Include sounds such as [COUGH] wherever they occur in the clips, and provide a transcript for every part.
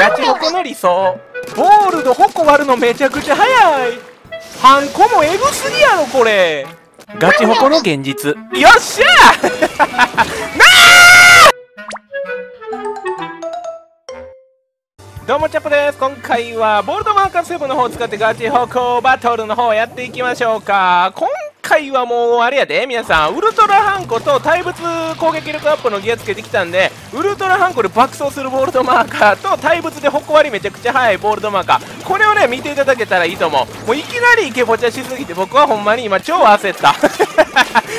ガチホコの理想。ボールドホコ割るのめちゃくちゃ早い。ハンコもエグすぎやろこれ。ガチホコの現実。よっしゃなどうもチャップです。今回はボールドマーカー7の方を使ってガチホコバトルの方やっていきましょうか。今回はもうあれやで皆さん。ウルトラハンコと対物攻撃力アップのギアつけてきたんでウルトラハンコで爆走するボールドマーカーと大仏でほこわりめちゃくちゃ速いボールドマーカー。これをね見ていただけたらいいと思う。もういきなりイケボチャしすぎて僕はほんまに今超焦った。[LAUGHS]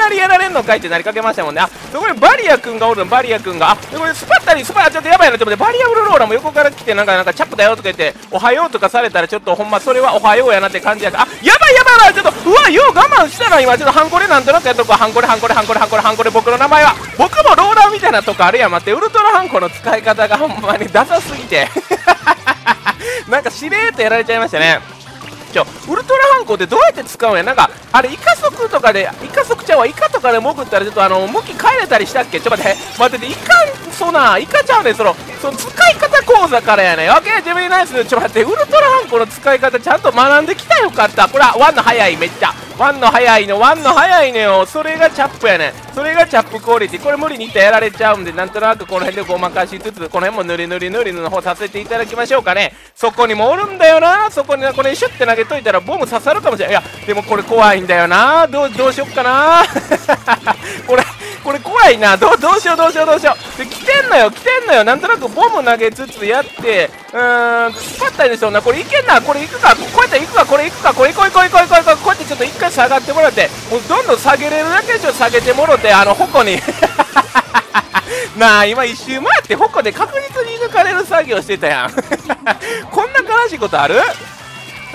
なりやられんのかいってなりかけましたもんね。あそこにバリア君がおるのバリア君が。あでこれスパッタリスパッちょっとやばいなって思ってバリアブルローラも横から来てなんかなんかチャップだよとか言っておはようとかされたらちょっとほんまそれはおはようやなって感じや。からあやばいやばいやばいちょっとうわよう我慢したな今ちょっとハンコレなんとなくやっとこうハンコレハンコレハンコレハンコレハンコレ僕の名前は。僕もローラーみたいなとこあるやん待って。ウルトラハンコの使い方がほんまにダサすぎて。[LAUGHS] なんかしれーっとやられちゃいましたね。ちょウルトラハンコってどうやって使うんや。なんかあれイカ速とかでイカ速ちゃうわイカとかで潜ったらちょっとあの向き変えれたりしたっけ？ちょっと待って待っててイカそうなイカちゃうねそのその使い方講座からやねオッケージェミナイス。ちょっと待ってウルトラハンコの使い方ちゃんと学んできたよかった。これはワンの早いめっちゃ。ワンの早いのワンの早いのよそれがチャップやねそれがチャップクオリティ。これ無理にいったらやられちゃうんでなんとなくこの辺でごまかしつつこの辺もぬりぬりぬりの方させていただきましょうかね。そこにもおるんだよな。そこにこれシュッて投げといたらボム刺さるかもしれないいやでもこれ怖いんだよな。どうしよっかな。[LAUGHS] これこれ怖いな。どうどうしようどうしようどうしよう。で来てんのよ来てんのよ。なんとなくボム投げつつやって。うーんスパッタリでしょうな。これいけんな。これいくか。こうやっていくか。これいくか。これいこいこいこいこいこいこうやってちょっと一回下がってもらって。もうどんどん下げれるだけちょ下げてもろてあの矛に。[LAUGHS] なあ今一周回って矛で確実に抜かれる作業してたやん。[LAUGHS] こんな悲しいことある？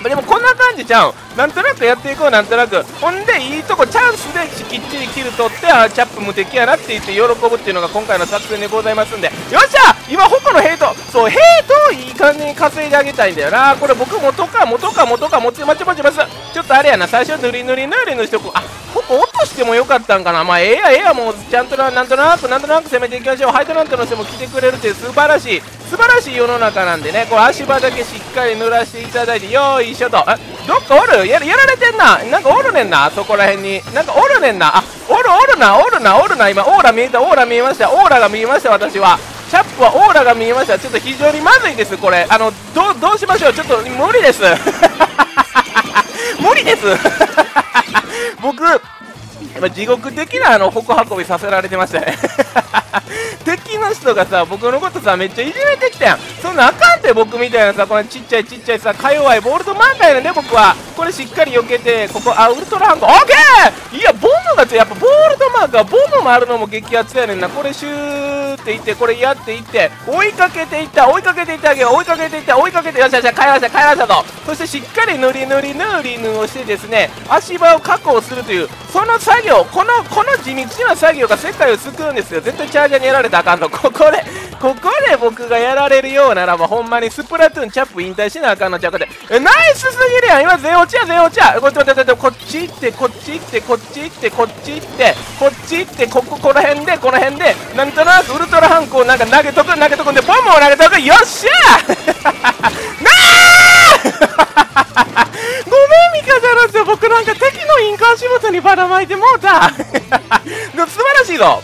でもこんな感じちゃう。なんとなくやっていこうなんとなく。ほんでいいとこチャンスできっちりキル取ってあチャップ無敵やなって言って喜ぶっていうのが今回の作戦でございますんで。よっしゃ今他のヘイトそうヘイトをいい感じに稼いであげたいんだよな。これ僕元か元か元かもちまちまちます。ちょっとあれやな最初塗り塗り塗りのしとこあ落としてもよかったんかな。まあええやええや。もうちゃんとななんとなくなんとなく攻めていきましょう。ハイドラントの人も来てくれるって素晴らしい素晴らしい世の中なんでね。こう足場だけしっかり濡らしていただいてよいしょと。えどっかおる？ややられてんな。なんかおるねんな。そこら辺に。なんかおるねんな。あおるおるな。おるな。おるな。今オーラ見えた。オーラ見えました。オーラが見えました私は。チャップはオーラが見えました。ちょっと非常にまずいですこれ。あのどどうしましょう。ちょっと無理です。[LAUGHS] 無理です。[LAUGHS] [LAUGHS] 僕今地獄的なあの矛運びさせられてましたね。[LAUGHS] 敵の人がさ僕のことさめっちゃいじめてきたやん。そんなあかんて僕みたいなさこのちっちゃいちっちゃいさか弱いボールドマンガやねんで僕は。これしっかり避けてここあウルトラハンコオッケー！いやボムがやっぱボールドマーカーボムもあるのも激アツやねんな。これシューっていってこれやっていって追いかけていった追いかけていってあげよう追いかけていった追いかけてよしよしゃ帰らせ帰らせと。そしてしっかり塗り塗り塗り塗をしてですね足場を確保するというその作業このこの地道な作業が世界を救うんですよ。絶対チャージャーにやられたらあかんと。ここでここで僕がやられるようならばほんまにスプラトゥーンチャップ引退しなあかんのちゃうかでナイスすぎるやん。今ゼオチやゼオチや。こっち待って待ってこっち行ってこっち行ってこっち行ってこっち行ってこっち行ってこここの辺でこの辺でなんとなくウルトラハンコをなんか投げとく投げとくんでボムを投げとくよっしゃ [LAUGHS] なあ [LAUGHS] ごめん味方なんですよ。僕なんか敵の印鑑足元にばらまいてもうた。[LAUGHS] 素晴らしいぞ。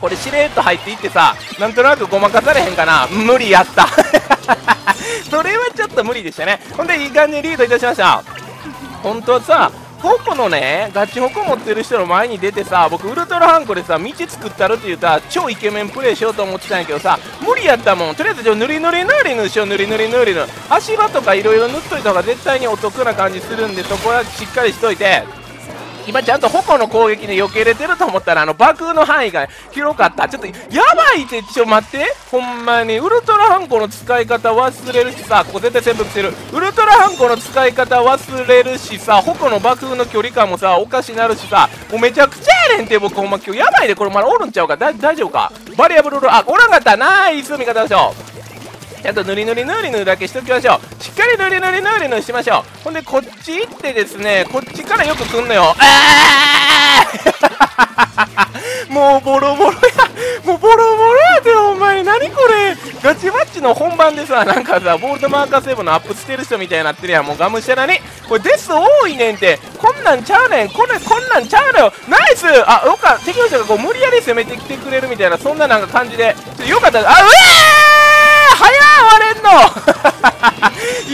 これしれっと入っていってさなんとなくごまかされへんかな。無理やった。それはちょっと無理でしたね。ほんでいい感じにリードいたしました。本当はさホコのねガチホコ持ってる人の前に出てさ僕ウルトラハンコでさ道作ったるって言うたら超イケメンプレイしようと思ってたんやけどさ無理やったもん。とりあえずじゃあ塗り塗り塗り塗しよう塗り塗り塗り塗足場とかいろいろ塗っといた方が絶対にお得な感じするんでそこはしっかりしといて。今ちゃんと矛の攻撃で避けれてると思ったらあの爆風の範囲が広かった。ちょっとやばいってちょ待って。ほんまにウルトラハンコの使い方忘れるしさここ絶対潜伏してる。ウルトラハンコの使い方忘れるしさ矛の爆風の距離感もさおかしなるしさ。もうめちゃくちゃやねんって僕ほんま今日やばいでこれまだおるんちゃうか。大丈夫か？バリアブルル。あおらんかった。ナイス味方でしょちゃんと塗り塗り塗り塗りだけしときましょう。しっかり塗り塗り塗り塗りしましょう。ほんでこっち行ってですねこっちからよく来んのよ。あー！[LAUGHS] もうボロボロや。もうボロボロやでお前。何これ？ガチバッチの本番でさなんかさボールドマーカーセブのアップしてる人みたいになってるやん。もうがむしゃらにこれデス多いねんて。こんなんちゃうねん。これこんなんちゃうのよ。ナイス！あよか。敵の人がこう無理やり攻めてきてくれるみたいなそんななんか感じで。ちょよかった。あうえー早割れんの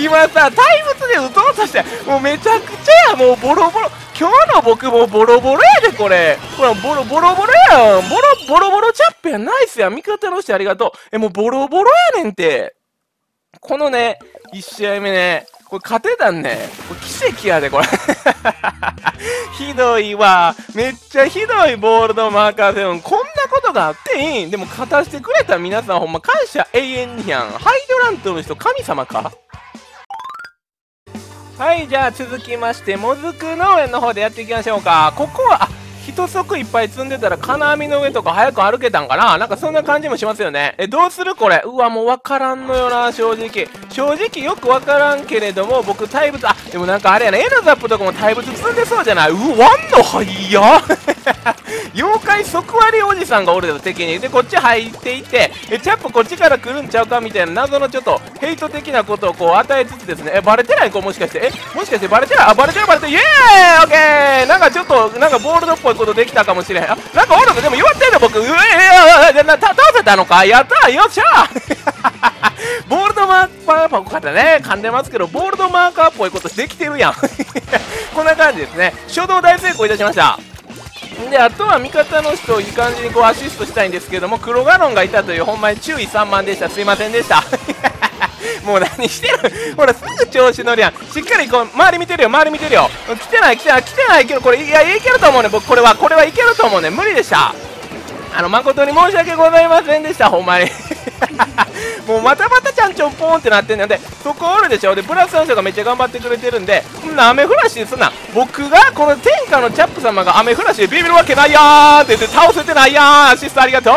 今さ対物で打とうとしてもうめちゃくちゃやもうボロボロ。今日の僕もボロボロやでこれ。ほらボロボロボロやん。ボロボロボロチャップやんナイスや味方の人ありがとう。えもうボロボロやねんて。このね1試合目ねこれ勝てたんね。これ奇跡やでこれ。[LAUGHS] ひどいわ。めっちゃひどいボールドマーカーセブンこんなことがあっていいん？でも勝たしてくれた皆さんほんま感謝永遠にやん。ハイドラントの人神様か？はいじゃあ続きましてもずく農園の方でやっていきましょうか。ここはあ一足いっぱい積んでたら金網の上とか早く歩けたんかな。なんかそんな感じもしますよね。えどうするこれ？うわもうわからんのよな正直。正直よくわからんけれども僕対物あでもなんかあれやなエナザップとかも対物積んでそうじゃない？うわんのはいや妖怪即割おじさんがおるよ敵に。でこっち入っていてえチャップこっちから来るんちゃうかみたいな謎のちょっとヘイト的なことをこう与えつつですね。えバレてない子もしかして。えもしかしてバレてないあバレてるバレてる。イエーイ!オッケー!なんかちょっとなんかボールドっぽいことできたかもしれん。あなんかおるの？でも弱ってんの？僕。うええー、な倒せたのか？やったよっしゃ [LAUGHS] ボールドマーカーっぽかったね。噛んでますけどボールドマーカーっぽいことできてるやん。[LAUGHS] こんな感じですね。初動大成功いたしました。であとは味方の人をいい感じにこうアシストしたいんですけども黒ガロンがいたというほんまに注意散漫でした。すいませんでした。[LAUGHS] もう何してる？[LAUGHS] ほらすぐ調子乗りやん。しっかりこう周り見てるよ。周り見てるよ。来てない来てない来てない。けどこれいやいけると思うね僕これはこれはいけると思うね無理でした。あの誠に申し訳ございませんでした。ほんまに。[LAUGHS] もうまたまたちゃんちょんポーンってなってんのでそこおるでしょ。でプラスの人がめっちゃ頑張ってくれてるんでそんな雨降らしにすんな。僕がこの天下のチャップ様が雨降らしでビビるわけないやーって言って倒せてないやーアシストありがとう。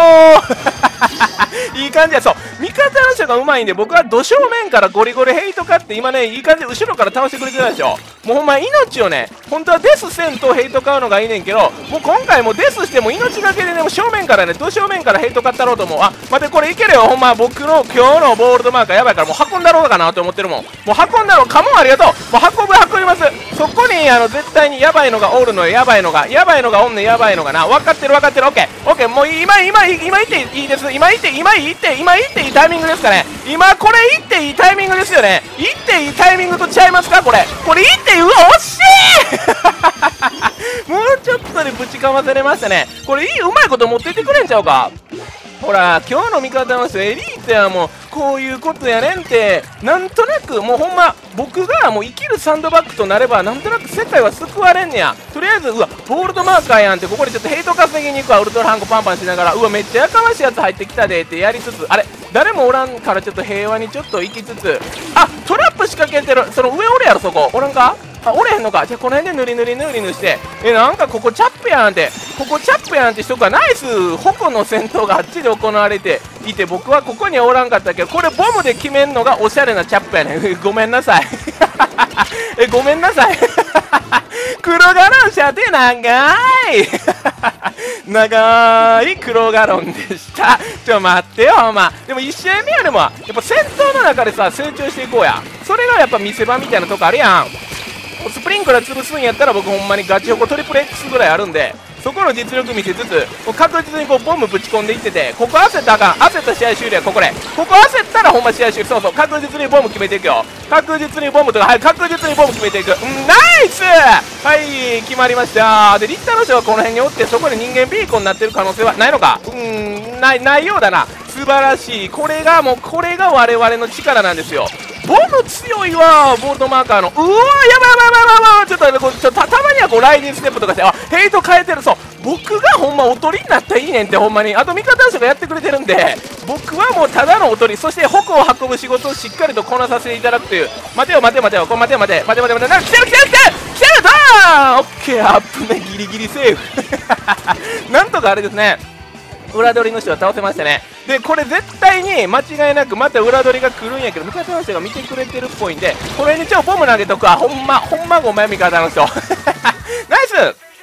いい感じや。そう。味方の人がうまいんで僕はど正面からゴリゴリヘイト勝って今ねいい感じで後ろから倒してくれてたでしょもうほんま命をね本当はデスせんとヘイト買うのがいいねんけどもう今回もデスしても命がけでねも正面からねど正面からヘイト買ったろうと思う。あ待ってこれいけるよ。ほんま僕の今日のボールドマーカーやばいからもう運んだろうかなと思ってるもん。もう運んだろうカモンありがとう。もう運ぶ運びます。そこにあの絶対にやばいのがおるのよやばいのが。やばいのがおんねやばいのがな。分かってる分かってる。オッケー。オッケー。もう今今今言っていいです。今言って今言って今いっていいタイミングですかね。今これいっていいタイミングですよね。いっていいタイミングとちゃいますか？これ。これいってうわ惜しい！[LAUGHS] もうちょっとでぶちかまされましたね。これいいうまいこと持っていってくれんちゃうか？ほら今日の味方の人エリートはもうこういうことやねんってなんとなくもうほんま僕がもう生きるサンドバッグとなればなんとなく世界は救われんねや。とりあえずうわボールドマーカーやんってここでちょっとヘイト稼ぎに行くわウルトラハンコパンパンしながらうわめっちゃやかましいやつ入ってきたでってやりつつあれ誰もおらんからちょっと平和にちょっと行きつつあトラップ仕掛けてるその上おるやろそこ。おらんか？あ、おれへんのか？じゃあこの辺で塗り塗り塗り塗して。え、なんかここチャップやんって。ここチャップやんって人がナイス矛の戦闘があっちで行われていて僕はここにはおらんかったけどこれボムで決めんのがおしゃれなチャップやねん。[LAUGHS] ごめんなさい。[LAUGHS] えごめんなさい。[LAUGHS] 黒ガロン射程長い。長い黒ガロンでした。ちょ待ってよほんま。でも1試合目よりもやっぱ戦闘の中でさ成長していこうや。それがやっぱ見せ場みたいなとこあるやん。スプリンクラー潰すんやったら僕ほんまにガチホコトリプル X ぐらいあるんで。そこの実力見せつつ確実にこうボムぶち込んでいっててここ焦ったらあかん焦った試合終了ここで。ここ焦ったらほんま試合終了そうそう確実にボム決めていくよ。確実にボムとかはい確実にボム決めていく。ナイス!はい決まりました。でリッターの人はこの辺におってそこで人間ビーコンになってる可能性はないのか？うんないないようだな。素晴らしい。これがもうこれが我々の力なんですよ。ボム強いわ。ボールドマーカーの。うわやばいやばいやばいやばいちょっとこうちょたたまにはこうライディングステップとかしてあヘイト変えてる。そう。僕がほんまおとりになったらいいねんってほんまに。あと味方の人がやってくれてるんで僕はもうただのおとり。そして矛を運ぶ仕事をしっかりとこなさせていただくという。待てよ待てよ待てよ。これ待てよ待て待て待て待て待て来てる来てる来てる来てるドーンオッケー。アップねギリギリセーフ。[LAUGHS] なんとかあれですね。裏取りの人は倒せましたね。でこれ絶対に間違いなくまた裏取りが来るんやけど味方の人が見てくれてるっぽいんでこれにちょボム投げとくわ。ほんまほんまごめん味方の人。[LAUGHS] ナイス！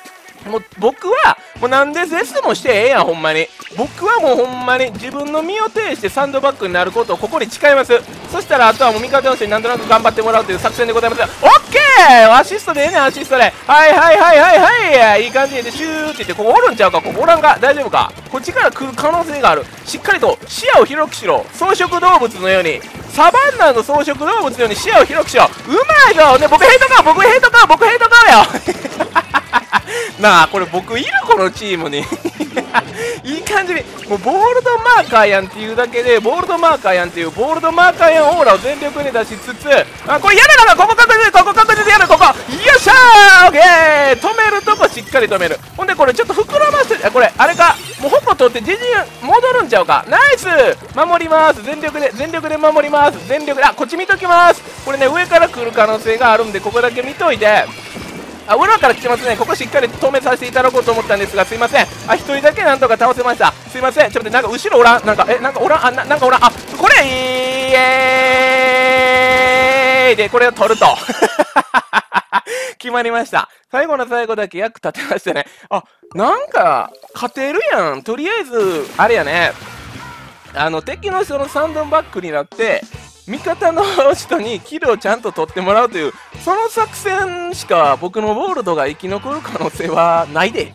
もう僕はもうなんでゼスもしてええやんほんまに。僕はもうほんまに自分の身を挺してサンドバッグになることをここに誓います。そしたらあとはもう味方の人になんとなく頑張ってもらうという作戦でございます。オッケー!アシストでええねんアシストで。はいはいはいはいはい!いい感じでシューって言ってここおるんちゃうか？ここおらんか？大丈夫か？こっちから来る可能性がある。しっかりと視野を広くしろ。草食動物のように。サバンナの草食動物のように視野を広くしろ。うまいぞ！ね僕ヘイトか僕ヘイトか僕ヘイトかよ！なあこれ僕いるこのチームに。[LAUGHS] いい感じにもうボールドマーカーやんっていうだけでボールドマーカーやんっていうボールドマーカーやんオーラを全力で出しつつあこれやるなここ確実ここ確実やるここ。よっしゃーオッケー！止めるとこしっかり止める。ほんでこれちょっと膨らませてこれあれか。もう矛取って自陣戻るんちゃうか。ナイス！守ります。全力で全力で守ります。全力であこっち見ときます。これね上から来る可能性があるんでここだけ見といて。あ裏から来てますね。ここしっかり止めさせていただこうと思ったんですがすいません。あ一人だけなんとか倒せました。すいません。ちょっと待ってなんか後ろおらん。なんかえなんかおらん？あなんかおらん？あこれイエーイ！でこれを取ると。[LAUGHS] 決まりました。最後の最後だけ役立てましたね。あなんか勝てるやん。とりあえずあれやね。あの敵の人のサンドバックになって味方の人にキルをちゃんと取ってもらうというその作戦しか僕のボールドが生き残る可能性はないで。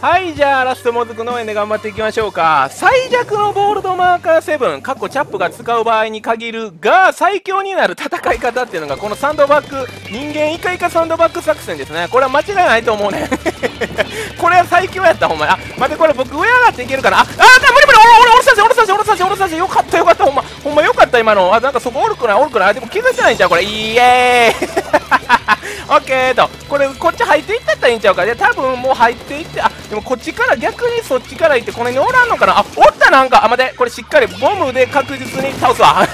はいじゃあラストもずく農園で頑張っていきましょうか。最弱のボールドマーカー7かっこチャップが使う場合に限るが最強になる戦い方っていうのがこのサンドバック人間イカイカサンドバック作戦ですね。これは間違いないと思うね。[LAUGHS] これは最強やったほんまに。あ待ってこれ僕上上がっていけるかな。ああ無理無理俺俺俺させ俺させ俺させよかったよかった。ほんまほんまよかった今の。あなんかそこおるくないおるくない。でも気づいてないんちゃうこれ。イエーイ。[LAUGHS] オッケーと。これこっち入っていったったらいいんちゃうか。で多分もう入っていってあでもこっちから逆にそっちから行ってこの辺におらんのかな。あおったなんか。あ待って。これしっかりボムで確実に倒すわ。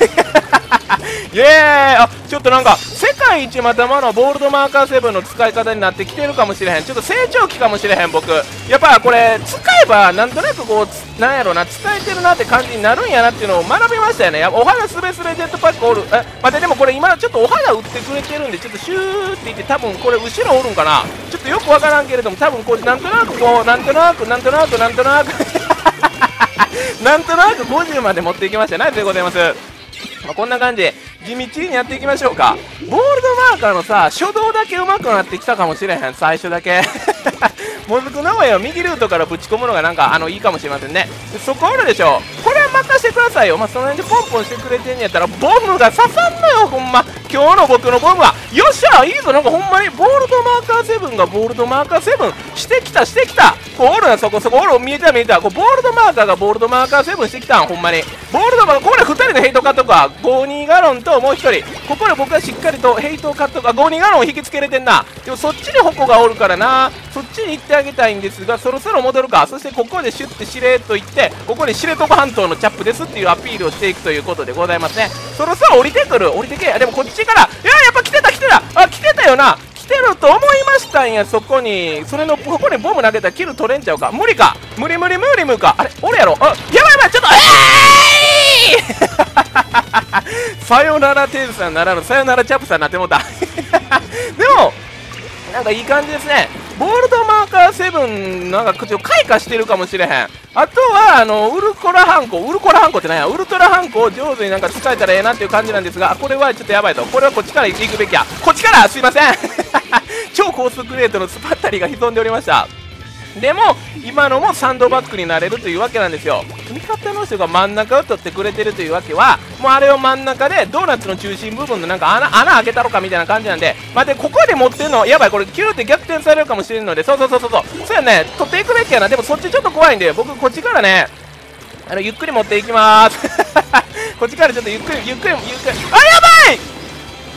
[LAUGHS] イエーイ。あちょっとなんか世界一またまのボールドマーカー7の使い方になってきてるかもしれへん。ちょっと成長期かもしれへん僕。やっぱこれ使えばなんとなくこうなんやろな伝えてるなって感じになるんやなっていうのを学びましたよね。やお肌すべすべジェットパックおる。え待ってでもこれ今ちょっとお肌打ってくれてるんでちょっとシューっていって多分これ後ろおるんかな。ちょっとよくわからんけれども多分こうなんとなくこうなんとなくなんとなくなんとなく。なんとなく50 [LAUGHS] まで持っていきましたね。でございます。まあ、こんな感じで地道にやっていきましょうか。ボールドマーカーのさ初動だけ上手くなってきたかもしれへん最初だけ。[LAUGHS] もずく名前を右ルートからぶち込むのがなんかあのいいかもしれませんね。そこあるでしょ。これは任せてくださいよ。まあその辺でポンポンしてくれてんやったらボムが刺さんのよほんま。今日の僕のボムは。よっしゃいいぞ。なんかほんまにボールドマーカー7がボールドマーカー7してきたしてきた。こうおるなそこそこ。おる見えた見えた。こうボールドマーカーがボールドマーカー7してきたんほんまに。ボールドマーカーこれ2人のヘイトカットか。52ガロンともう1人。ここで僕はしっかりとヘイトカットか。52ガロンを引きつけれてんな。でもそっちに矛がおるからな。そっちに行ってあげたいんですがそろそろ戻るか。そしてここでシュッてしれっと行ってここで知床半島のチャップですっていうアピールをしていくということでございますねそろそろ降りてくる降りてけあでもこっちからいややっぱ来てた来てたあ来てたよな来てると思いましたんやそこにそれのここにボム投げたらキル取れんちゃうか無理か無理無理無理無理かあれ俺やろあやばいやばいちょっとえーいさよならテンさんならぬさよならチャップさんなってもうたでもなんかいい感じですね。ボールドマーカー7なんか口を開花してるかもしれへん。あとはあのウルコラハンコウルコラハンコって何や？ウルトラハンコを上手になんか使えたらええなっていう感じなんですがこれはちょっとやばいと。これはこっちから行くべきや。こっちからすいません。[LAUGHS] 超高速レートのスパッタリが潜んでおりました。でも今のもサンドバッグになれるというわけなんですよ。味方の人が真ん中を取ってくれてるというわけはもうあれを真ん中でドーナツの中心部分のなんか穴穴開けたろかみたいな感じなんで待ってここで持ってるのやばいこれキューって逆転されるかもしれんのでそうそうそうそうそう。そうやね。取っていくべきやな。でもそっちちょっと怖いんで僕こっちからね。あのゆっくり持っていきます。[LAUGHS] こっちからちょっとゆっくりゆっくりゆっくり。あやばい！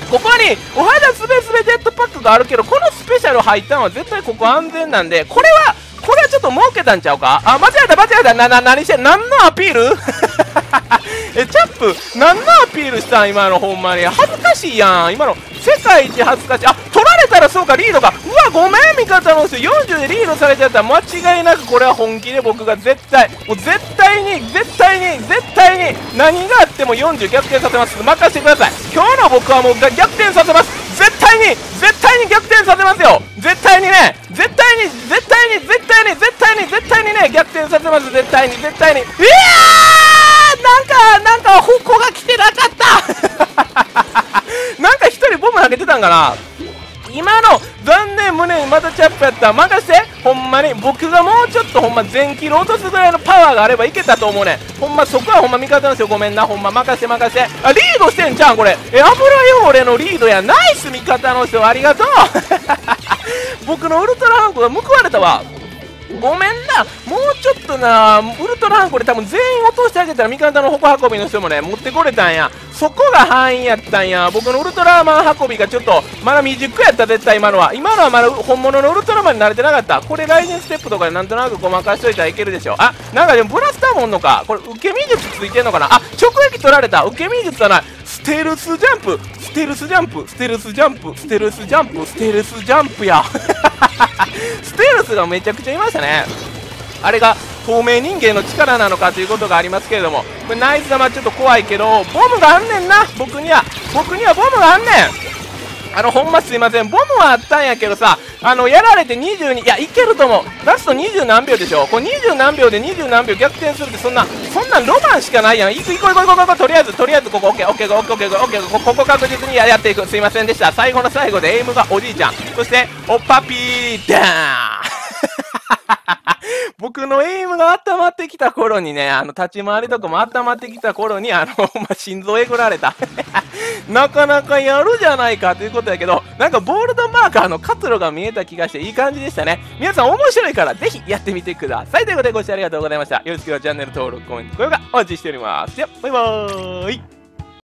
ここにお肌すべすべジェットパックがあるけどこのスペシャル入ったのは絶対ここ安全なんでこれははちょっと儲けたんちゃうか？あ間違えた間違えた。なな何して何のアピール？[LAUGHS] えチャップ何のアピールしたん？今のほんまに。恥ずかしいやん。今の世界一恥ずかしい。あ取られたらそうかリードか。うわごめん味方の人。40でリードされちゃった。間違いなくこれは本気で僕が絶対。もう絶対に絶対に絶対に何があっても40逆転させます。任せてください。今日の僕はもう逆転させます。絶対に絶対に逆転させますよ。絶対にね絶対に絶対に絶対に絶対に絶対にね逆転させます。絶対に絶対に。いやーなんかなんか矛が来てなかった。[LAUGHS] なんか一人ボム投げてたんかな。今の残念胸にまたチャップやった。任せ。ほんまに僕がもうちょっとほんま全キロ落とすぐらいのパワーがあればいけたと思うね。ほんまそこはほんま味方なんですよ。ごめんな。ほんま任せ任せ。あリードしてんじゃんこれ。え油汚れのリードや。ナイス味方の人。ありがとう。[LAUGHS] [LAUGHS] 僕のウルトラハンコが報われたわごめんな、もうちょっとな、ウルトラハンこれ多分全員落としてあげたら味方の矛運びの人もね、持ってこれたんや。そこが範囲やったんや。僕のウルトラマン運びがちょっと、まだ未熟やった、絶対今のは。今のはまだ本物のウルトラマンに慣れてなかった。これ、ライジンステップとかでなんとなくごまかしといたらいけるでしょ。あ、なんかでもブラスターもんのか。これ、受け身術ついてんのかなあ、直撃取られた。受け身術はない。ステルスジャンプ、ステルスジャンプ、ステルスジャンプ、ステルスジャンプ、ステルスジャンプや。[LAUGHS] ステルスがめちゃくちゃいましたね。あれが透明人間の力なのかということがありますけれどもこれナイス玉ちょっと怖いけどボムがあんねんな僕には僕にはボムがあんねんあのほんますいません。ボムはあったんやけどさあのやられて22いやいけると思う。ラスト20何秒でしょ。これ20何秒で20何秒逆転するってそんなそんなロマンしかないやん。いくいこいこいこいこいとりあえずとりあえずここ OKOKOKOKOK オッケーオッケーここ確実にやっていく。すいませんでした。最後の最後でエイムがおじいちゃん。そしておっぱぴーダーン。僕のエイムが温まってきた頃にね、あの、立ち回りとかも温まってきた頃に、あの、まあ、心臓えぐられた。[LAUGHS] なかなかやるじゃないかということやけど、なんかボールドマーカーの活路が見えた気がしていい感じでしたね。皆さん面白いからぜひやってみてください。ということでご視聴ありがとうございました。よろしければチャンネル登録、コメント、高評価お待ちしております。じゃ、バイバーイ